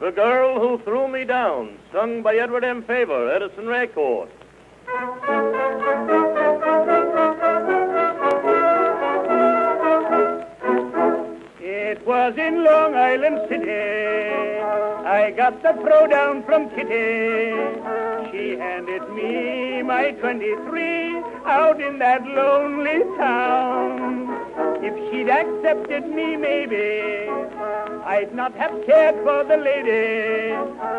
The Girl Who Threw Me Down, sung by Edward M. Favor, Edison Record. It was in Long Island City. I got the throw down from Kitty. She handed me my 23 out in that lonely town. If she'd accepted me, maybe I'd not have cared for the lady.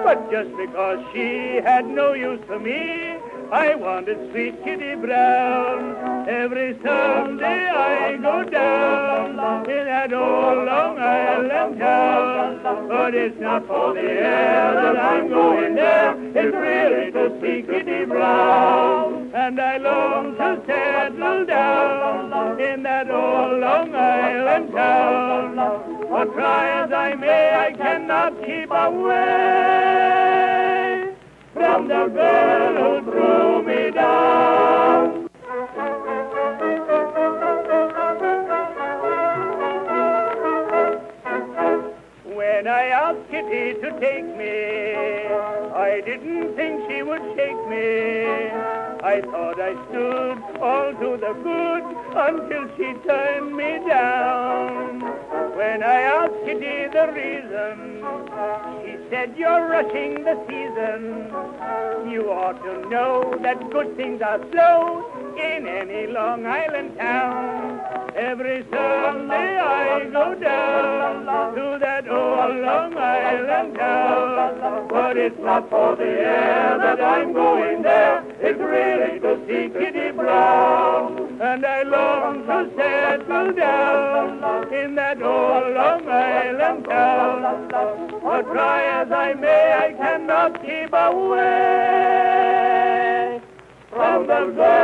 But just because she had no use for me, I wanted sweet Kitty Brown. Every Sunday I go down in that old Long Island town. But it's not for the air that I'm going there. It's really to see Kitty Brown. But try as I may, I cannot keep away from the girl who threw me down. When I asked Kitty to take me, I didn't think she would shake me. I thought I stood all to the good until she turned me down. The reason, she said, You're rushing the season. You ought to know that good things are slow in any Long Island town. Every Sunday I go down to that old Long Island town. But it's not for the air that I'm going there. It's really to see Kitty in that old Long Island town. But try as I may, I cannot keep away from the girl.